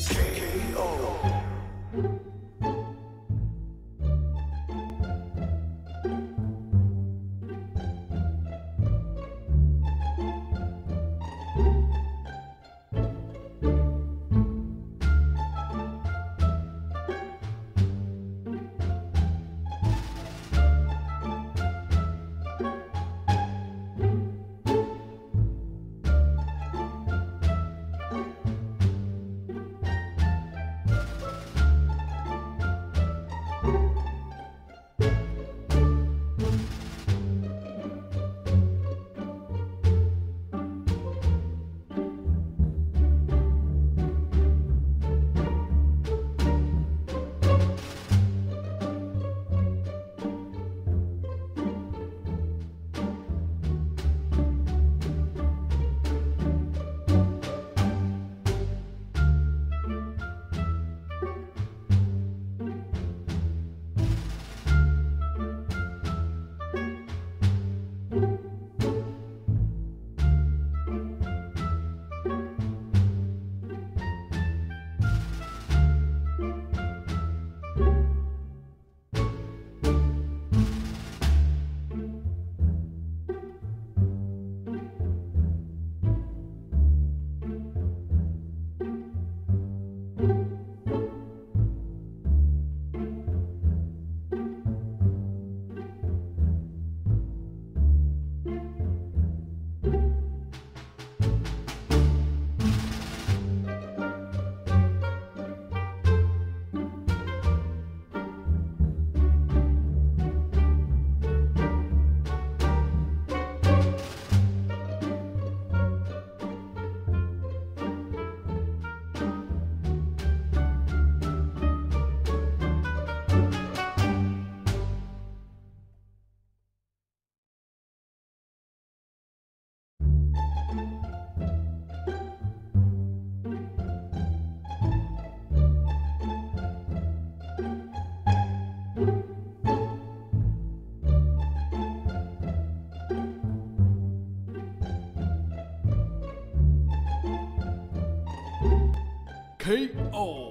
KO. KO oh.